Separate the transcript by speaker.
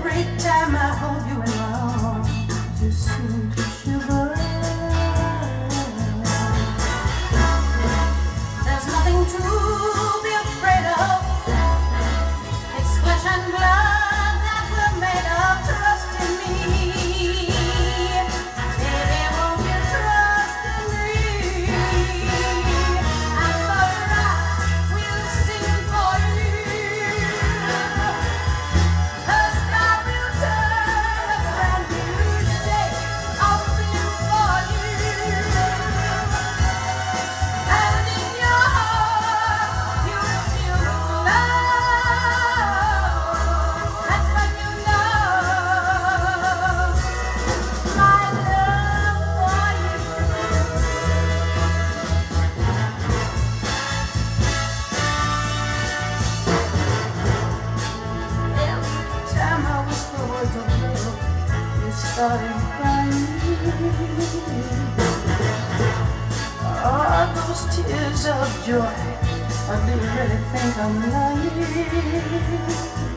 Speaker 1: Every time I hold you in my arms, you seem to shiver. There's nothing to be afraid of. It's flesh and blood. Are those tears of joy? I do really think I'm naive.